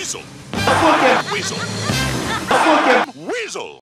Weasel. Fucking Weasel. fucking Weasel.